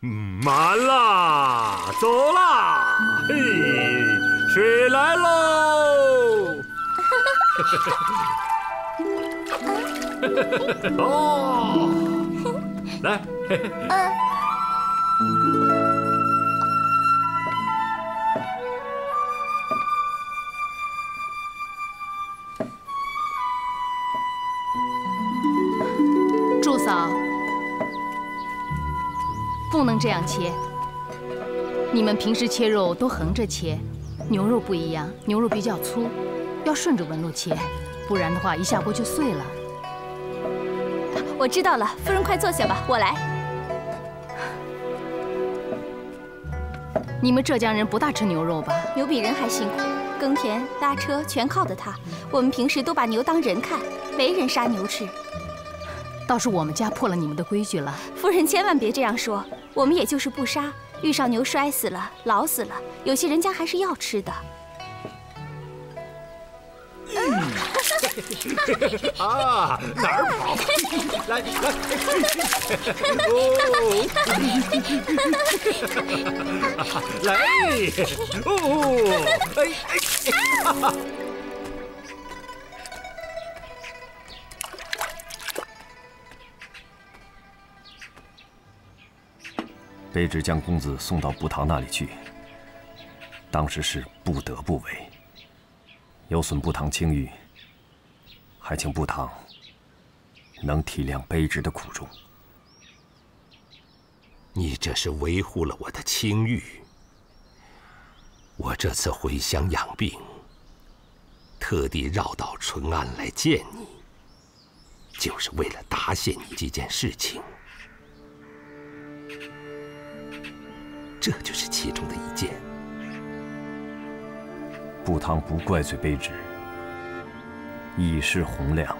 满啦，走啦！嘿，水来喽！哦，来。不能这样切。你们平时切肉都横着切，牛肉不一样，牛肉比较粗，要顺着纹路切，不然的话一下锅就碎了。我知道了，夫人快坐下吧，我来。你们浙江人不大吃牛肉吧？牛比人还辛苦，耕田拉车全靠的它。我们平时都把牛当人看，没人杀牛吃。倒是我们家破了你们的规矩了。夫人千万别这样说，我们也就是不杀，遇上牛摔死了、老死了，有些人家还是要吃的。啊，哪儿跑？来 来，哦，来，哦，哎，卑职将公子送到步堂那里去，当时是不得不为，有损步堂清誉，还请步堂能体谅卑职的苦衷。你这是维护了我的清誉。我这次回乡养病，特地绕道淳安来见你，就是为了答谢你这件事情。这就是其中的一件。不堂不怪罪卑职，以示洪亮。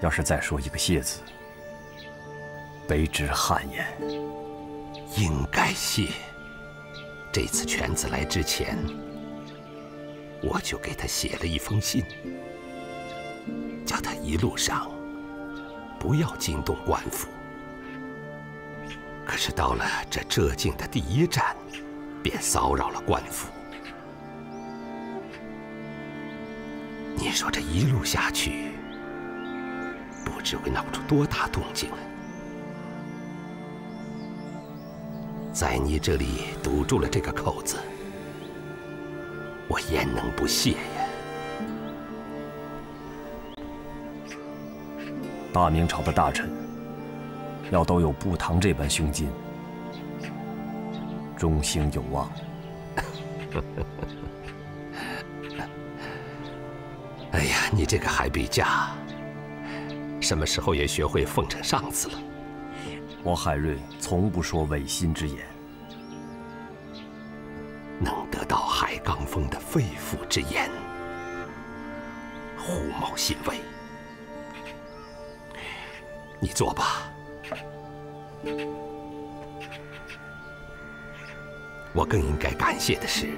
要是再说一个谢字，卑职汗颜。应该谢。这次犬子来之前，我就给他写了一封信，叫他一路上不要惊动官府。可是到了这浙境的第一站，便骚扰了官府。你说这一路下去，不知会闹出多大动静来。在你这里堵住了这个口子，我焉能不谢呀？大明朝的大臣。要都有步堂这般胸襟，中兴有望。哎呀，你这个海笔家，什么时候也学会奉承上司了？我海瑞从不说违心之言。能得到海刚峰的肺腑之言，胡某欣慰。你坐吧。我更应该感谢的是，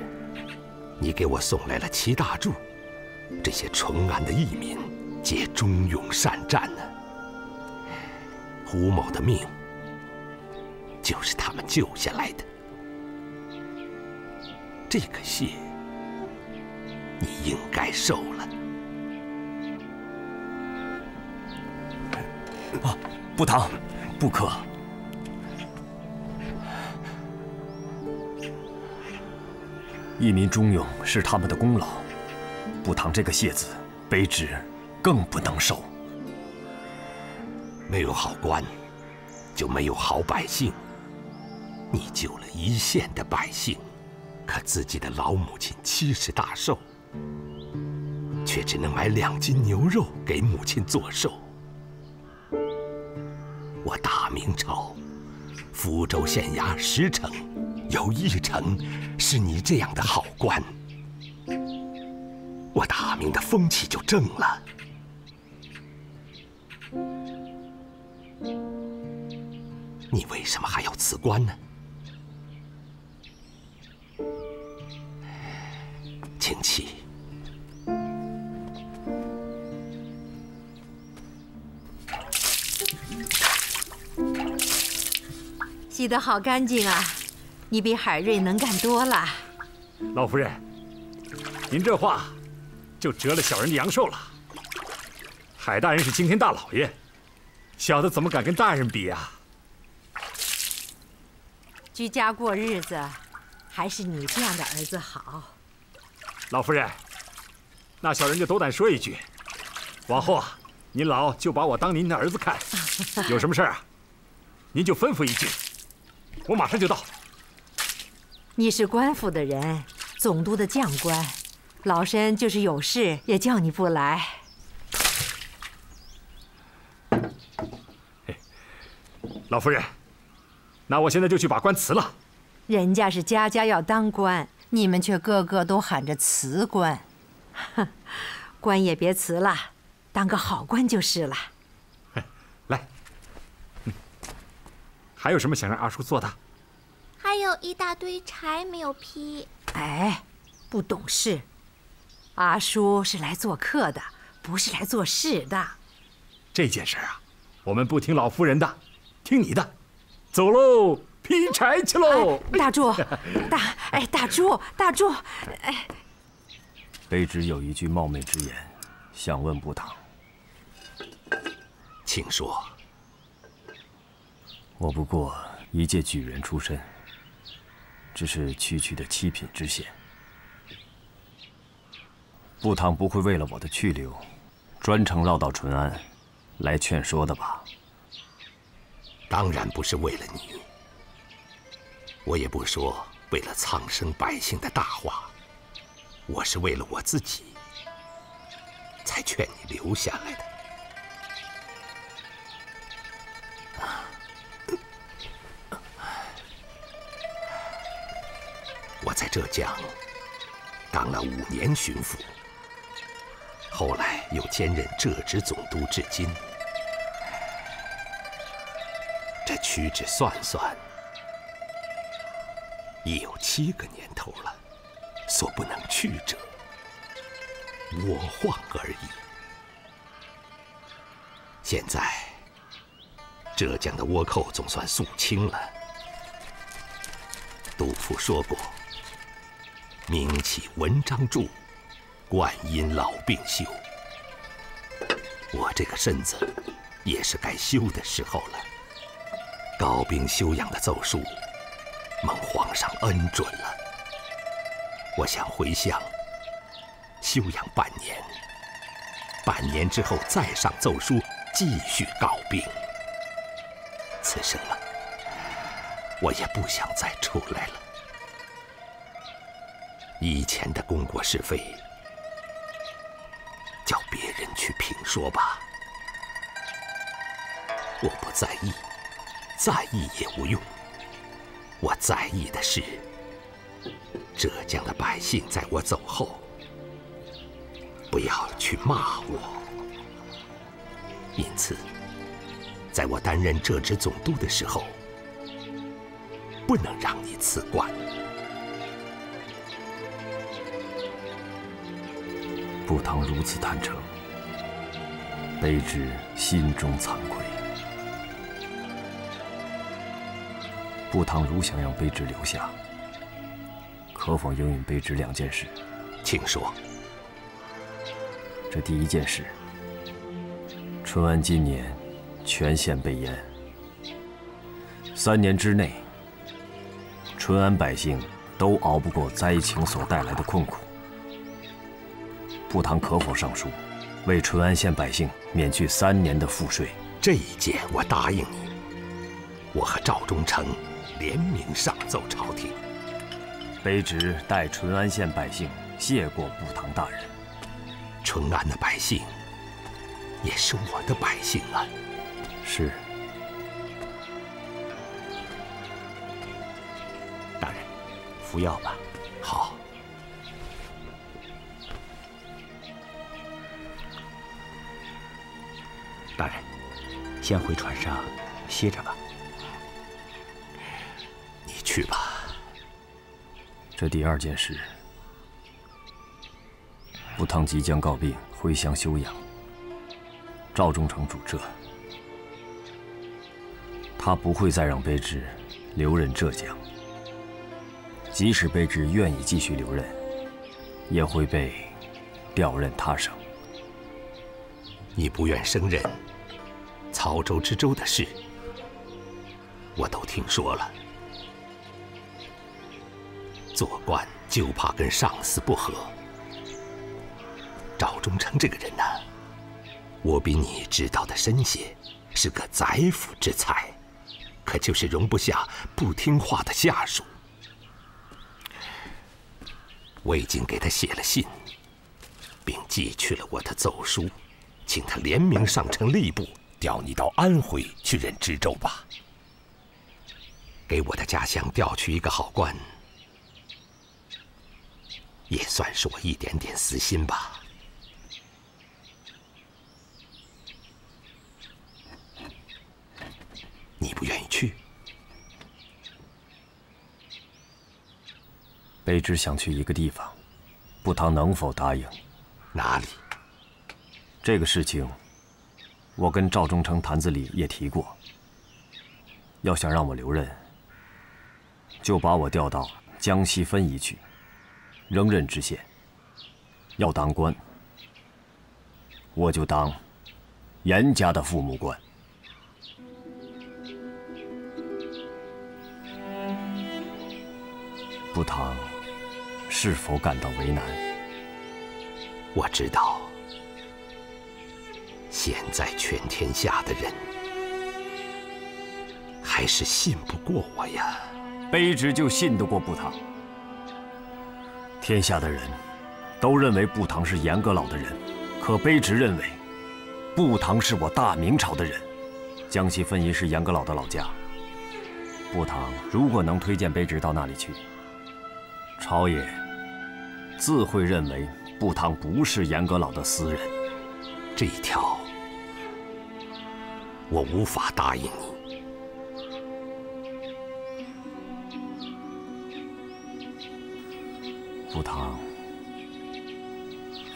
你给我送来了齐大柱，这些淳安的义民皆忠勇善战呢。胡某的命就是他们救下来的，这个谢你应该受了。啊，不堂，不可。一民忠勇是他们的功劳，不堂这个谢字，卑职更不能受。没有好官，就没有好百姓。你救了一县的百姓，可自己的老母亲七十大寿，却只能买两斤牛肉给母亲做寿。我大明朝，福州县衙十城。有一成是你这样的好官，我大明的风气就正了。你为什么还要辞官呢？请起。洗得好干净啊！你比海瑞能干多了。老夫人，您这话就折了小人的阳寿了。海大人是惊天大老爷，小的怎么敢跟大人比啊？居家过日子，还是你这样的儿子好。老夫人，那小人就斗胆说一句，往后啊，您老就把我当您的儿子看，有什么事儿啊，您就吩咐一句，我马上就到。你是官府的人，总督的将官，老身就是有事也叫你不来。老夫人，那我现在就去把官辞了。人家是家家要当官，你们却个个都喊着辞官。哼，官也别辞了，当个好官就是了。来，还有什么想让阿叔做的？还有一大堆柴没有劈。哎，不懂事。阿叔是来做客的，不是来做事的。这件事啊，我们不听老夫人的。听你的，走喽，劈柴去喽！大柱，大哎，大柱，大柱，哎。卑职有一句冒昧之言，想问不堂。请说。我不过一介举人出身，只是区区的七品知县。不堂不会为了我的去留，专程绕到淳安，来劝说的吧？当然不是为了你，我也不说为了苍生百姓的大话，我是为了我自己才劝你留下来的。我在浙江当了五年巡抚，后来又兼任浙直总督，至今。这屈指算算，已有七个年头了。所不能去者，我患而已。现在，浙江的倭寇总算肃清了。杜甫说过：“名起文章著，冠因老病休。”我这个身子，也是该休的时候了。高兵休养的奏书，蒙皇上恩准了。我想回乡休养半年，半年之后再上奏书，继续告病。此生啊，我也不想再出来了。以前的功过是非，叫别人去评说吧，我不在意。在意也无用。我在意的是，浙江的百姓在我走后，不要去骂我。因此，在我担任浙直总督的时候，不能让你辞官。不堂如此坦诚，卑职心中惭愧。不堂如想让卑职留下，可否应允卑职两件事？请说。这第一件事，淳安今年全县被淹，三年之内，淳安百姓都熬不过灾情所带来的困苦。不堂可否上书，为淳安县百姓免去三年的赋税？这一件我答应你。我和赵忠诚。联名上奏朝廷，卑职代淳安县百姓谢过部堂大人。淳安的百姓也是我的百姓啊。是。大人，服药吧。大人，先回船上歇着吧。你去吧。这第二件事，不堂即将告病，回乡休养。赵忠诚主这，他不会再让卑职留任浙江。即使卑职愿意继续留任，也会被调任他省。你不愿升任曹州知州的事，我都听说了。做官就怕跟上司不和。赵忠诚这个人呢，我比你知道的深些，是个宰辅之才，可就是容不下不听话的下属。我已经给他写了信，并寄去了我的奏书，请他联名上呈吏部，调你到安徽去任知州吧，给我的家乡调去一个好官，也算是我一点点私心吧。你不愿意去？卑职想去一个地方，不堂能否答应？哪里？这个事情，我跟赵忠诚坛子里也提过。要想让我留任，就把我调到江西分宜去，仍任知县。要当官，我就当严家的父母官。不堂是否感到为难？我知道，现在全天下的人还是信不过我呀。卑职就信得过步堂。天下的人都认为步堂是严阁老的人，可卑职认为，步堂是我大明朝的人。江西分宜是严阁老的老家。步堂如果能推荐卑职到那里去，朝野自会认为步堂不是严阁老的私人，这一条我无法答应你。步堂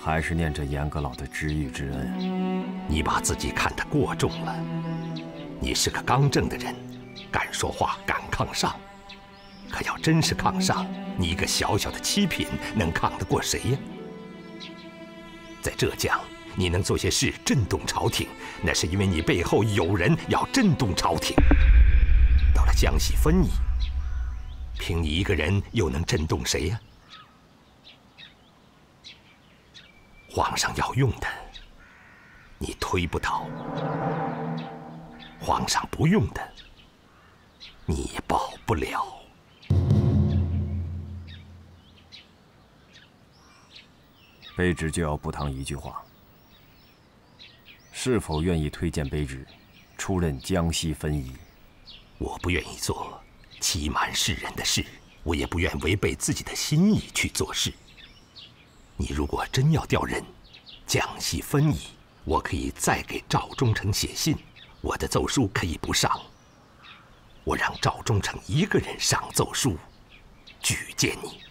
还是念着严阁老的知遇之恩。你把自己看得过重了。你是个刚正的人，敢说话，敢抗上。可要真是抗上，你一个小小的七品能抗得过谁呀？在浙江，你能做些事震动朝廷，那是因为你背后有人要震动朝廷。到了江西分宜，凭你一个人又能震动谁呀？皇上要用的，你推不倒；皇上不用的，你也保不了。卑职就要步堂一句话：是否愿意推荐卑职出任江西分宜？我不愿意做欺瞒世人的事，我也不愿违背自己的心意去做事。你如果真要调任江西分宜，我可以再给赵忠诚写信，我的奏书可以不上。我让赵忠诚一个人上奏书，举荐你。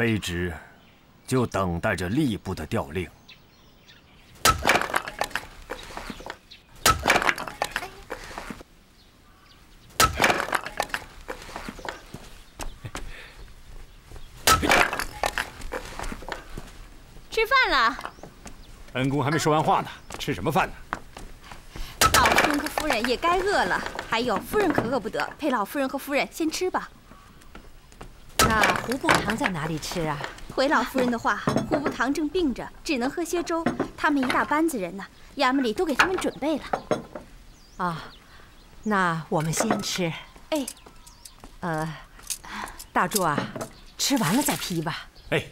卑职就等待着吏部的调令。吃饭了，恩公还没说完话呢，吃什么饭呢？老夫人和夫人也该饿了。还有，夫人可饿不得，陪老夫人和夫人先吃吧。那胡步堂在哪里吃啊？回老夫人的话，胡步堂正病着，只能喝些粥。他们一大班子人呢，衙门里都给他们准备了。啊，那我们先吃。哎，呃，大柱啊，吃完了再批吧。哎，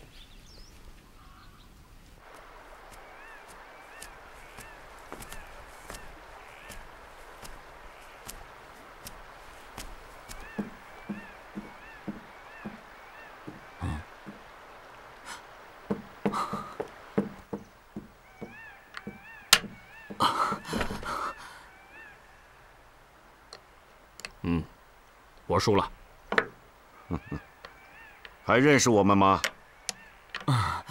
我输了。还认识我们吗？啊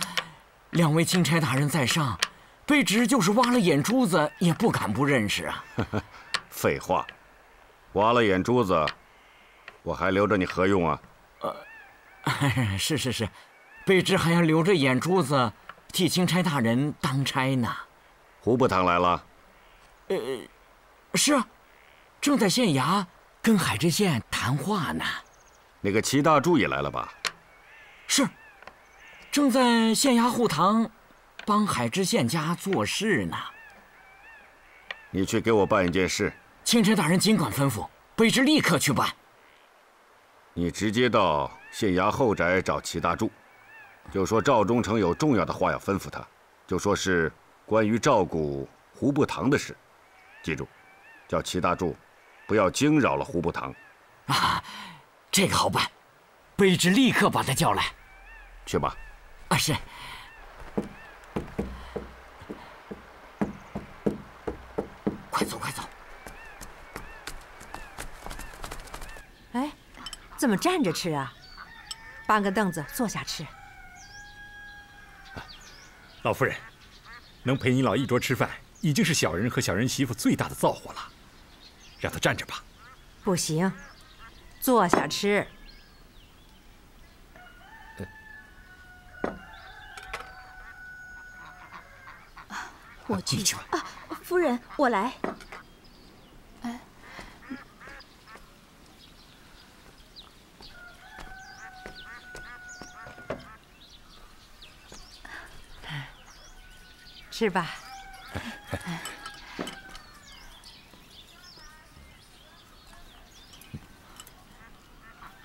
两位钦差大人在上，卑职就是挖了眼珠子，也不敢不认识啊。废话，挖了眼珠子，我还留着你何用啊？呃，是是是，卑职还要留着眼珠子，替钦差大人当差呢。胡部堂来了。呃，是啊，正在县衙跟海知县谈话呢。那个齐大柱也来了吧？是，正在县衙后堂帮海知县家做事呢。你去给我办一件事。钦差大人尽管吩咐，卑职立刻去办。你直接到县衙后宅找齐大柱，就说赵忠诚有重要的话要吩咐他，就说是关于照顾胡步堂的事。记住，叫齐大柱不要惊扰了胡步堂。啊，这个好办，卑职立刻把他叫来。去吧。啊，是。快走，快走。哎，怎么站着吃啊？搬个凳子坐下吃。老夫人，能陪你老一桌吃饭，已经是小人和小人媳妇最大的造化了。让他站着吧。不行，坐下吃。我去。啊，夫人，我来。哎，吃吧。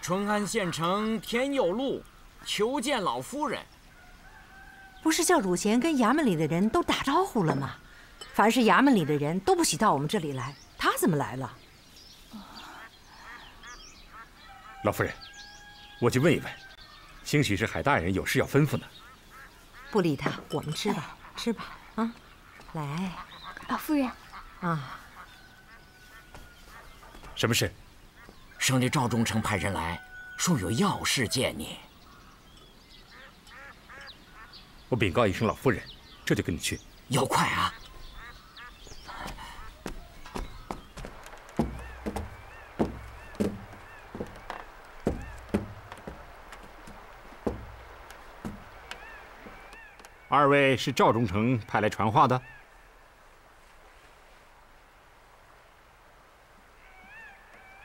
淳安县城天佑路，求见老夫人。不是叫鲁贤跟衙门里的人都打招呼了吗？凡是衙门里的人都不许到我们这里来，他怎么来了？老夫人，我去问一问，兴许是海大人有事要吩咐呢。不理他，我们吃吧，吃吧，啊，来，老，夫人，啊，什么事？省里赵忠诚派人来说有要事见你。我禀告一声老夫人，这就跟你去。要快啊！二位是赵忠诚派来传话的？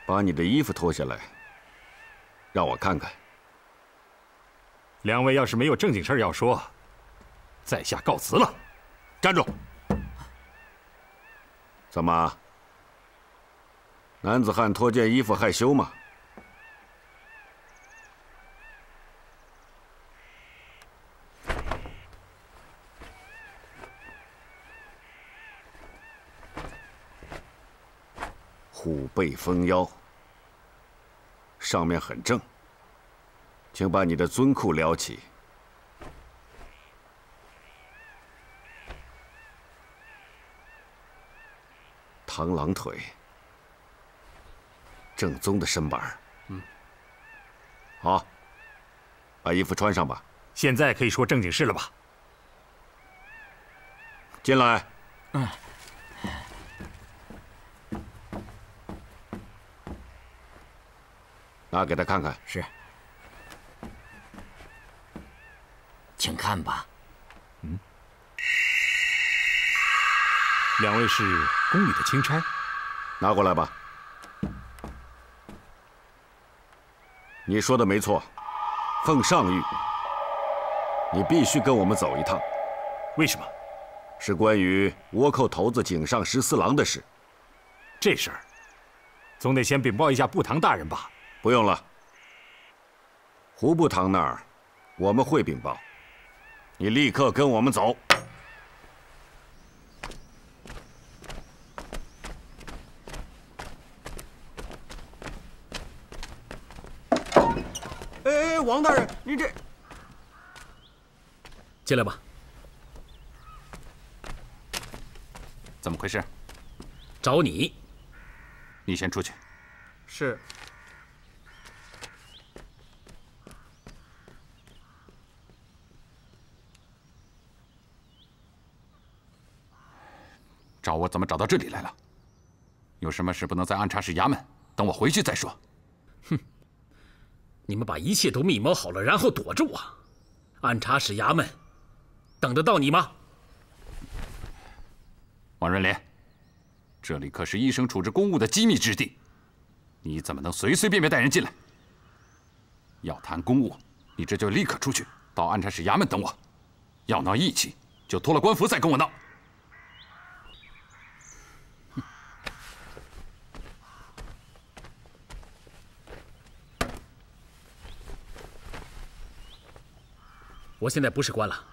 把你的衣服脱下来，让我看看。两位要是没有正经事要说，在下告辞了。站住！怎么？男子汉脱件衣服害羞吗？虎背蜂腰，上面很正，请把你的尊裤撩起。螳螂腿，正宗的身板嗯，好，把衣服穿上吧。现在可以说正经事了吧？进来。嗯。拿给他看看。是。请看吧。嗯。两位是宫里的钦差，拿过来吧。你说的没错，奉上谕，你必须跟我们走一趟。为什么？是关于倭寇头子井上十四郎的事。这事儿，总得先禀报一下部堂大人吧。不用了。胡部堂那儿，我们会禀报。你立刻跟我们走。哎哎，王大人，你这……进来吧。怎么回事？找你。你先出去。是。找我怎么找到这里来了？有什么事不能在暗察使衙门等我回去再说？哼！你们把一切都密谋好了，然后躲着我。暗察使衙门等得到你吗？王润莲，这里可是医生处置公务的机密之地，你怎么能随随便便带人进来？要谈公务，你这就立刻出去，到暗察使衙门等我。要闹义气，就脱了官服再跟我闹。我现在不是官了，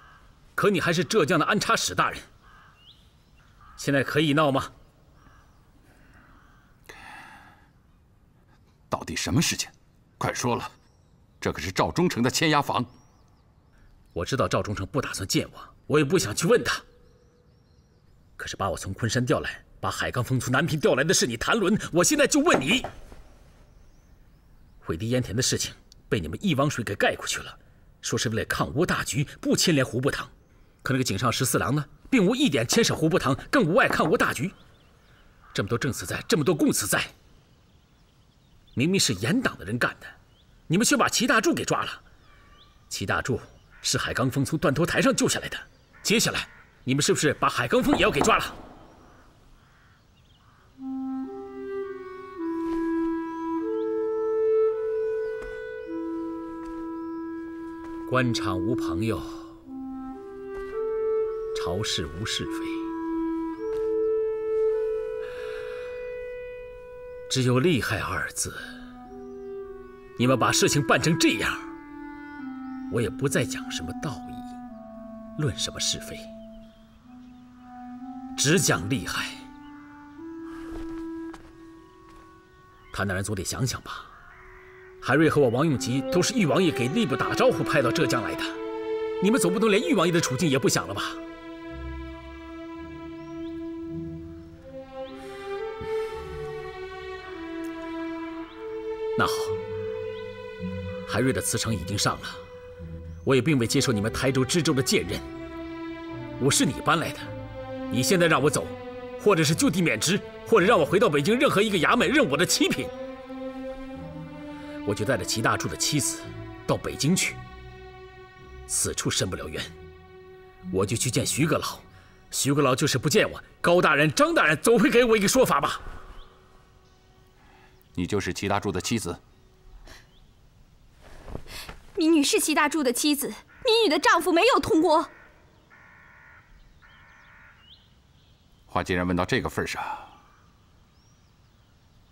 可你还是浙江的安插使大人。现在可以闹吗？到底什么事情？快说了，这可是赵忠诚的签押房。我知道赵忠诚不打算见我，我也不想去问他。可是把我从昆山调来，把海刚峰从南平调来的是你谭伦。我现在就问你，毁堤淹田的事情被你们一汪水给盖过去了。说是为了抗倭大局，不牵连胡部堂，可那个井上十四郎呢，并无一点牵涉胡部堂，更无碍抗倭大局。这么多证词在，这么多供词在，明明是严党的人干的，你们却把齐大柱给抓了。齐大柱是海刚峰从断头台上救下来的，接下来你们是不是把海刚峰也要给抓了？官场无朋友，朝事无是非，只有厉害二字。你们把事情办成这样，我也不再讲什么道义，论什么是非，只讲厉害。谭大人总得想想吧。海瑞和我王永吉都是玉王爷给吏部打招呼派到浙江来的，你们总不能连玉王爷的处境也不想了吧？那好，海瑞的辞呈已经上了，我也并未接受你们台州知州的荐任。我是你搬来的，你现在让我走，或者是就地免职，或者让我回到北京任何一个衙门任我的七品。我就带着齐大柱的妻子到北京去，此处伸不了冤，我就去见徐阁老，徐阁老就是不见我，高大人、张大人总会给我一个说法吧？你就是齐大柱的妻子？民女是齐大柱的妻子，民女的丈夫没有通过。话既然问到这个份上，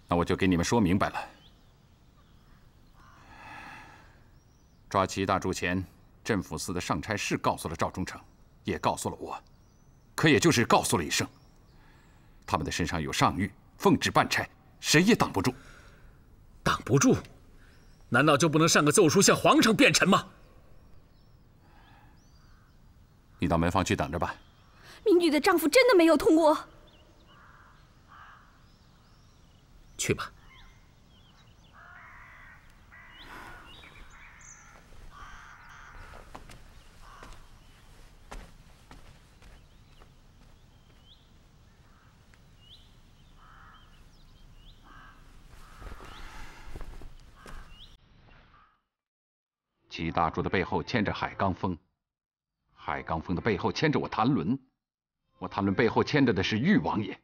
那我就给你们说明白了。抓齐大柱前，镇抚司的上差是告诉了赵忠诚，也告诉了我，可也就是告诉了一声。他们的身上有上谕，奉旨办差，谁也挡不住。挡不住？难道就不能上个奏书向皇上辩陈吗？你到门房去等着吧。民女的丈夫真的没有通过。去吧。齐大柱的背后牵着海刚峰，海刚峰的背后牵着我谭伦，我谭伦背后牵着的是玉王爷，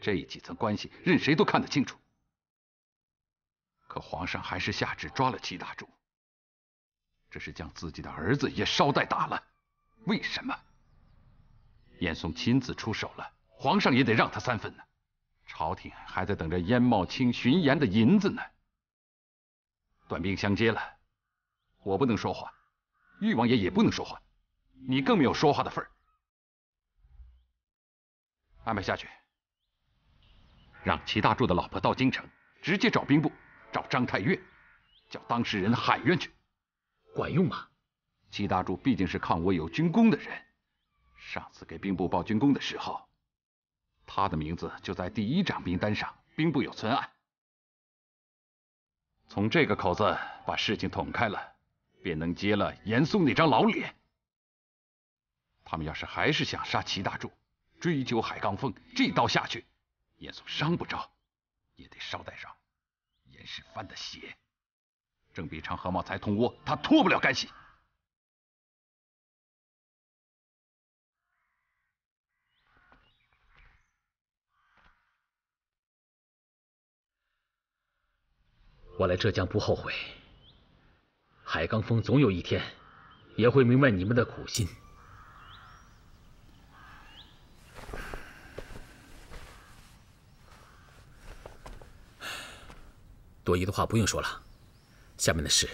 这几层关系任谁都看得清楚。可皇上还是下旨抓了齐大柱，这是将自己的儿子也捎带打了。为什么？严嵩亲自出手了，皇上也得让他三分呢。朝廷还在等着燕茂卿巡盐的银子呢。短兵相接了。我不能说话，玉王爷也不能说话，你更没有说话的份儿。安排下去，让齐大柱的老婆到京城，直接找兵部，找张太岳，叫当事人喊冤去，管用吗？齐大柱毕竟是抗倭有军功的人，上次给兵部报军功的时候，他的名字就在第一张名单上，兵部有存案。从这个口子把事情捅开了。便能揭了严嵩那张老脸。他们要是还是想杀齐大柱，追究海刚峰，这刀下去，严嵩伤不着，也得捎带上严世蕃的血。郑必昌和茂才同窝，他脱不了干系。我来浙江不后悔。海刚峰总有一天也会明白你们的苦心。多余的话不用说了，下面的事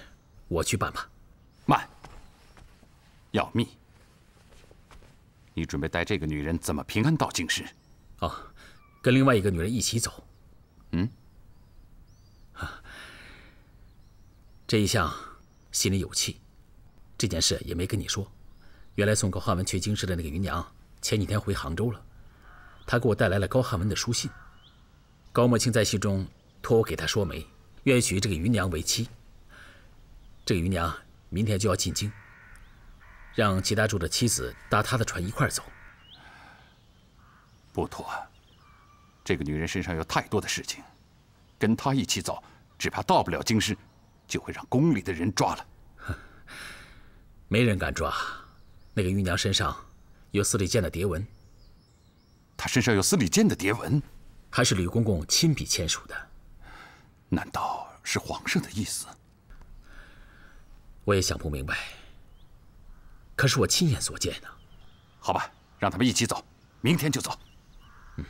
我去办吧。慢，要密。你准备带这个女人怎么平安到京师？哦，跟另外一个女人一起走。嗯。啊，这一向心里有气，这件事也没跟你说。原来送高汉文去京师的那个芸娘，前几天回杭州了，她给我带来了高汉文的书信。高墨清在信中托我给他说媒。愿许这个芸娘为妻。这个芸娘明天就要进京，让齐大柱的妻子搭他的船一块走。不妥，这个女人身上有太多的事情，跟她一起走，只怕到不了京师，就会让宫里的人抓了。没人敢抓。那个玉娘身上有司礼监的牒文。她身上有司礼监的牒文，还是吕公公亲笔签署的。难道是皇上的意思？我也想不明白。可是我亲眼所见呢。好吧，让他们一起走，明天就走。嗯。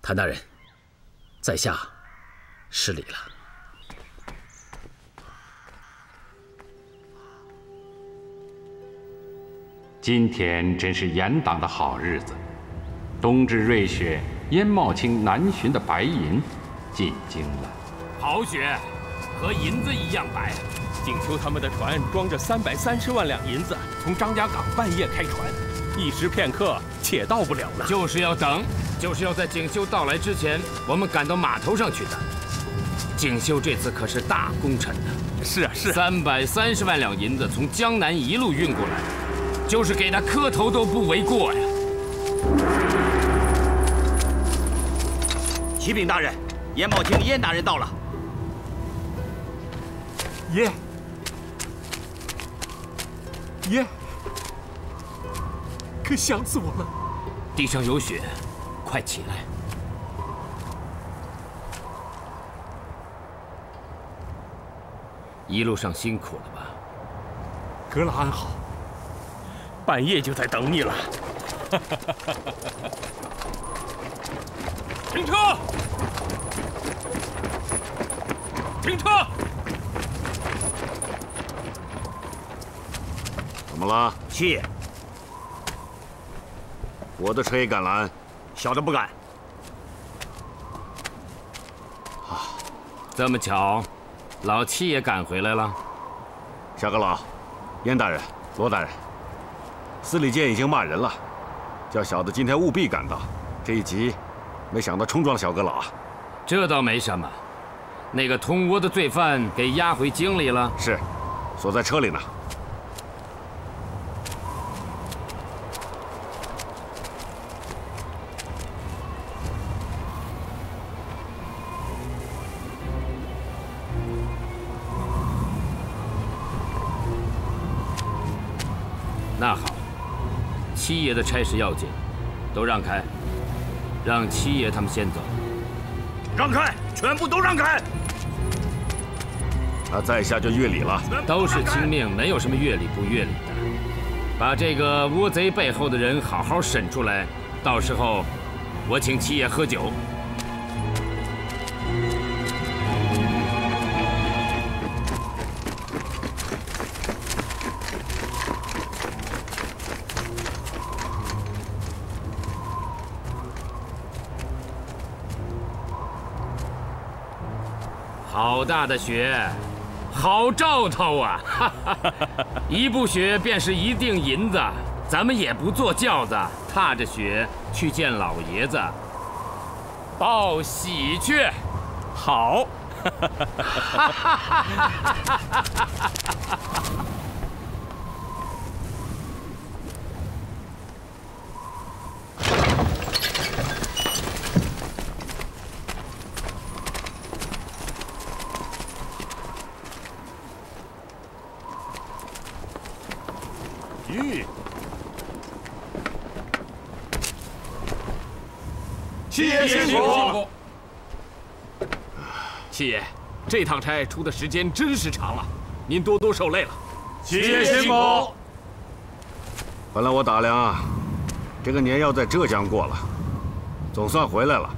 谭大人，在下失礼了。今天真是严党的好日子，冬至瑞雪，燕茂卿南巡的白银。进京了，好雪，和银子一样白。景秋他们的船装着三百三十万两银子，从张家港半夜开船，一时片刻且到不了了。就是要等，就是要在景修到来之前，我们赶到码头上去的。景修这次可是大功臣呢。是啊，是。三百三十万两银子从江南一路运过来，就是给他磕头都不为过呀。启禀大人。严茂卿，燕大人到了。爷，爷，可想死我了！地上有雪，快起来。一路上辛苦了吧？阁老安好。半夜就在等你了。停车！停车！怎么了？七爷，我的车也敢拦？小的不敢。啊，这么巧，老七也赶回来了。小阁老，燕大人，罗大人，司礼监已经骂人了，叫小的今天务必赶到。这一急，没想到冲撞了小阁老啊。这倒没什么。那个通窝的罪犯给押回京里了，是，锁在车里呢。的差事要紧，都让开，让七爷他们先走。让开，全部都让开。他在下就越礼了，都是亲命，没有什么越礼不越礼的。把这个窝贼背后的人好好审出来，到时候我请七爷喝酒。好大的雪！好兆头啊！一不雪便是一锭银子，咱们也不坐轿子，踏着雪去见老爷子，报喜去。好。七 爷七爷，这趟差出的时间真是长了，您多多受累了。七爷辛苦。本来我打量啊，这个年要在浙江过了，总算回来了。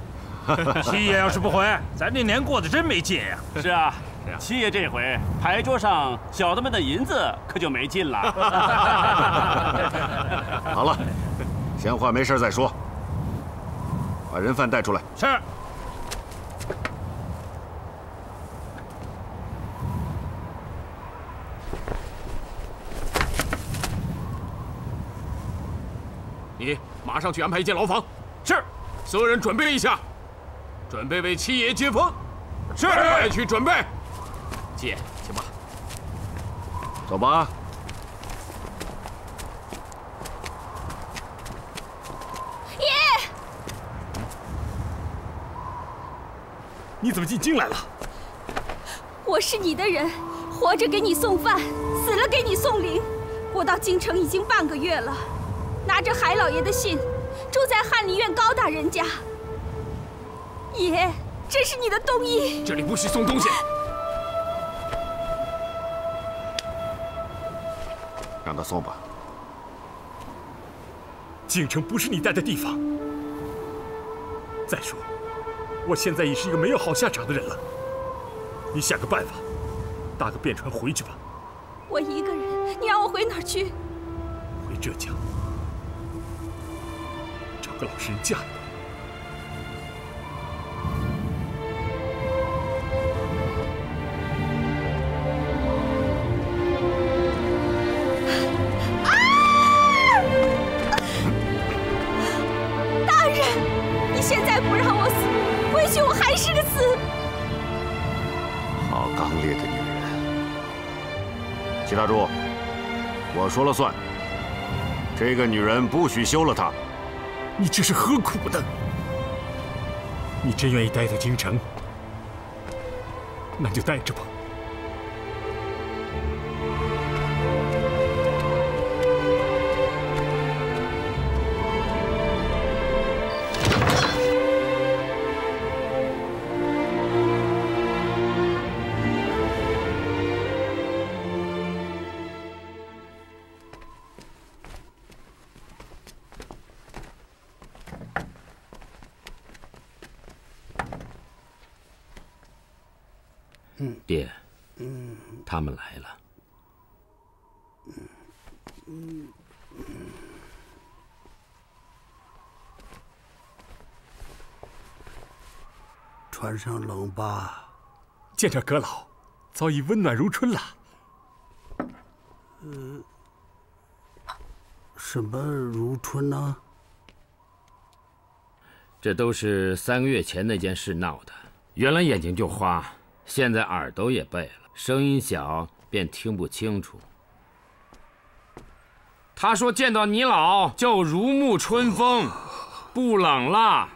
七爷要是不回，咱这年过得真没劲呀。是啊，七爷这回牌桌上小的们的银子可就没劲了。好了，闲话没事再说，把人犯带出来。是。你马上去安排一间牢房。是。所有人准备一下。准备为七爷接风，是。快去准备，七爷，请吧。走吧。爷，你怎么进京来了？我是你的人，活着给你送饭，死了给你送灵。我到京城已经半个月了，拿着海老爷的信，住在翰林院高大人家。爷，这是你的冬衣。这里不许送东西，让他送吧。京城不是你待的地方。再说，我现在已是一个没有好下场的人了。你想个办法，搭个便船回去吧。我一个人，你让我回哪儿去？回浙江，找个老实人嫁。齐说了算。这个女人不许休了她。你这是何苦呢？你真愿意待在京城，那就待着吧。爹，他们来了。穿上冷吧？见着阁老，早已温暖如春了。呃，什么如春呢？这都是三个月前那件事闹的。原来眼睛就花。现在耳朵也背了，声音小便听不清楚。他说见到你老就如沐春风，不冷了。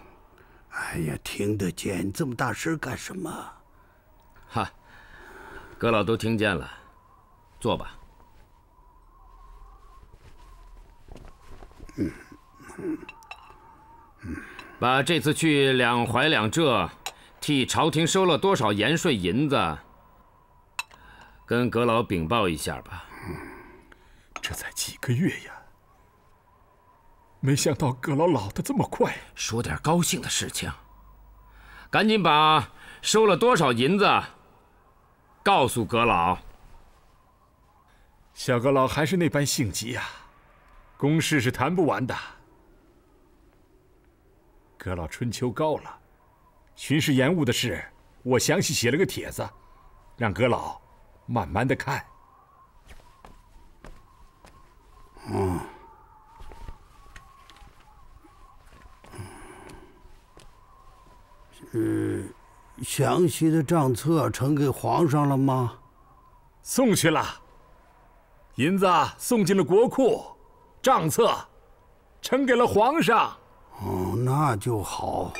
哎呀，听得见，这么大声干什么？哈，阁老都听见了，坐吧。嗯嗯嗯，把这次去两淮两浙。替朝廷收了多少盐税银子？跟阁老禀报一下吧。这才几个月呀，没想到阁老老的这么快。说点高兴的事情，赶紧把收了多少银子告诉阁老。小阁老还是那般性急呀，公事是谈不完的。阁老春秋高了。巡视延误的事，我详细写了个帖子，让阁老慢慢的看。嗯，呃，详细的账册呈给皇上了吗？送去了，银子送进了国库，账册呈给了皇上。哦，那就好。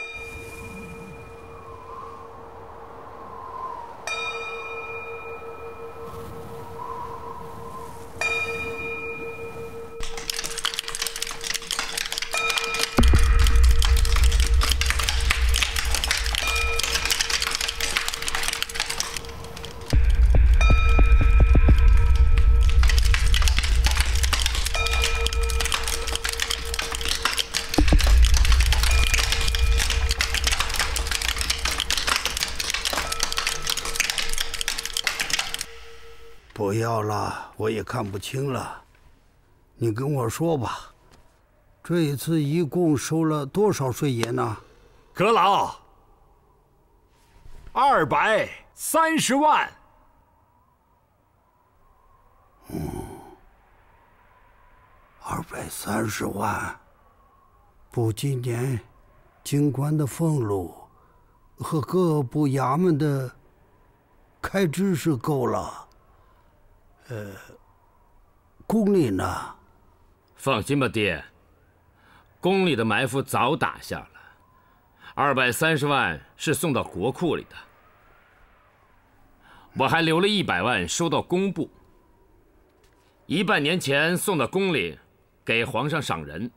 要了，我也看不清了。你跟我说吧，这一次一共收了多少税银呢？阁老，二百三十万。嗯，二百三十万，补，今年京官的俸禄和各部衙门的开支是够了。呃，宫里呢？放心吧，爹。宫里的埋伏早打下了，二百三十万是送到国库里的，我还留了一百万收到工部，一半年前送到宫里，给皇上赏人，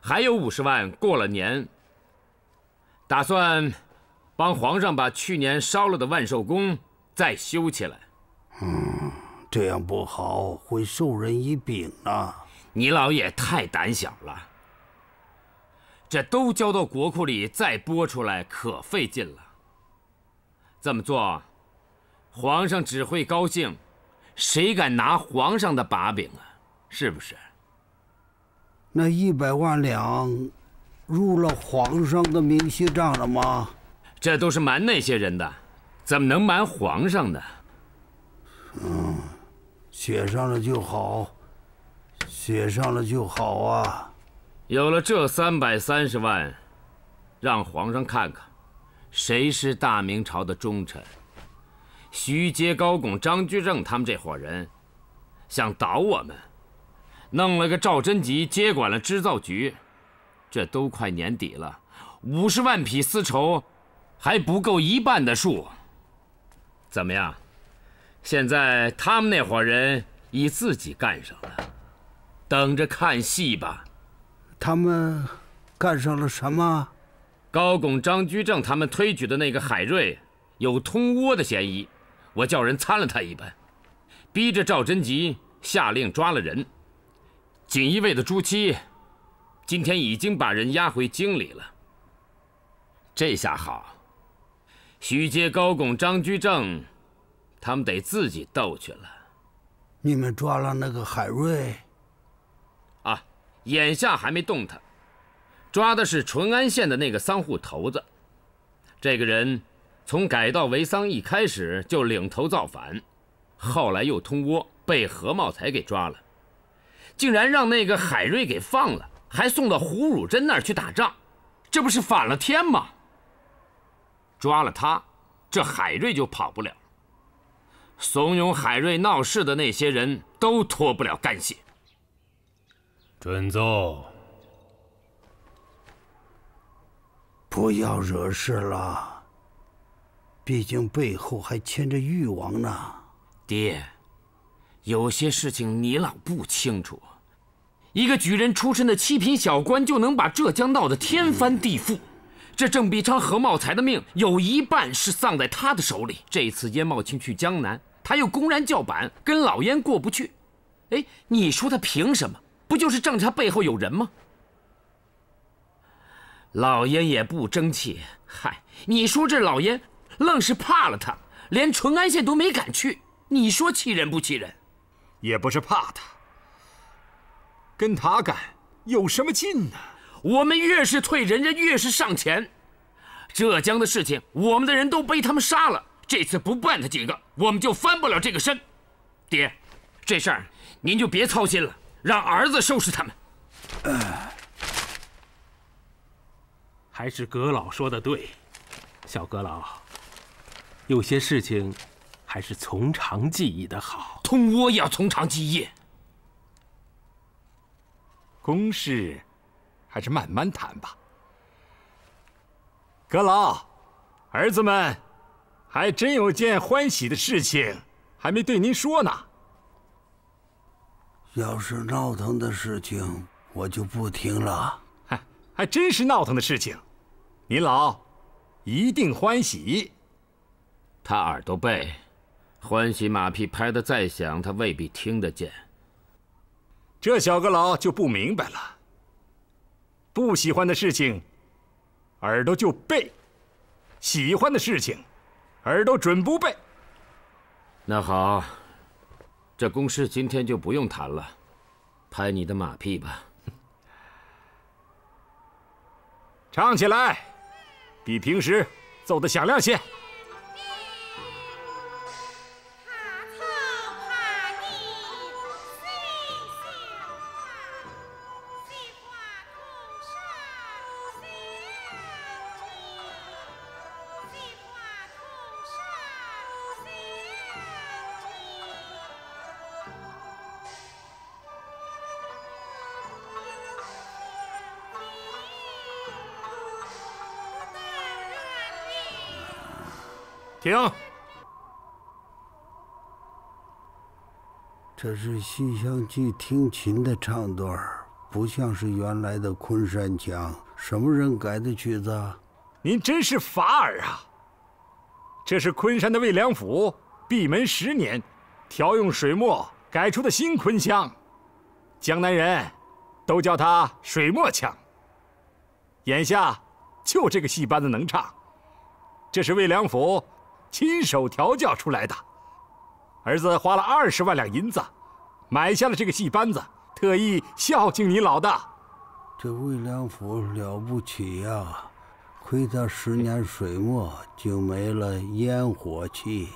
还有五十万过了年，打算帮皇上把去年烧了的万寿宫再修起来。嗯，这样不好，会授人以柄啊。你老也太胆小了，这都交到国库里，再拨出来可费劲了。这么做，皇上只会高兴，谁敢拿皇上的把柄啊？是不是？那一百万两，入了皇上的明细账了吗？这都是瞒那些人的，怎么能瞒皇上呢？嗯，写上了就好。写上了就好啊！有了这三百三十万，让皇上看看，谁是大明朝的忠臣。徐阶、高拱、张居正他们这伙人，想倒我们，弄了个赵贞吉接管了织造局。这都快年底了，五十万匹丝绸还不够一半的数。怎么样？现在他们那伙人已自己干上了。等着看戏吧，他们干上了什么？高拱、张居正他们推举的那个海瑞，有通倭的嫌疑，我叫人参了他一本，逼着赵贞吉下令抓了人。锦衣卫的朱七，今天已经把人押回京里了。这下好，徐阶、高拱、张居正，他们得自己斗去了。你们抓了那个海瑞？啊眼下还没动他，抓的是淳安县的那个桑户头子。这个人从改道为桑一开始就领头造反，后来又通倭，被何茂才给抓了，竟然让那个海瑞给放了，还送到胡汝贞那儿去打仗，这不是反了天吗？抓了他，这海瑞就跑不了。怂恿海瑞闹事的那些人都脱不了干系。准奏。不要惹事了，毕竟背后还牵着誉王呢。爹，有些事情你老不清楚。一个举人出身的七品小官就能把浙江闹得天翻地覆，这郑必昌、何茂才的命有一半是丧在他的手里。这次燕茂卿去江南，他又公然叫板，跟老燕过不去。哎，你说他凭什么？不就是仗着他背后有人吗？老燕也不争气。嗨，你说这老燕愣是怕了他，连淳安县都没敢去。你说气人不气人？也不是怕他，跟他干有什么劲呢？我们越是退，人家越是上前。浙江的事情，我们的人都被他们杀了。这次不办他几个，我们就翻不了这个身。爹，这事儿您就别操心了。让儿子收拾他们。呃还是阁老说的对，小阁老，有些事情还是从长计议的好。通倭也要从长计议。公事还是慢慢谈吧。阁老，儿子们还真有件欢喜的事情还没对您说呢。要是闹腾的事情，我就不听了。还还真是闹腾的事情，您老一定欢喜。他耳朵背，欢喜马屁拍得再响，他未必听得见。这小阁老就不明白了。不喜欢的事情，耳朵就背；喜欢的事情，耳朵准不背。那好，这公事今天就不用谈了，拍你的马屁吧。唱起来，比平时奏的响亮些。停！这是《西厢记》听琴的唱段，不像是原来的昆山腔。什么人改的曲子？您真是法耳啊！这是昆山的魏良辅闭门十年，调用水墨改出的新昆腔，江南人都叫它水墨腔。眼下就这个戏班子能唱，这是魏良府。亲手调教出来的，儿子花了二十万两银子，买下了这个戏班子，特意孝敬你老的。这魏良辅了不起呀！亏他十年水墨，就没了烟火气。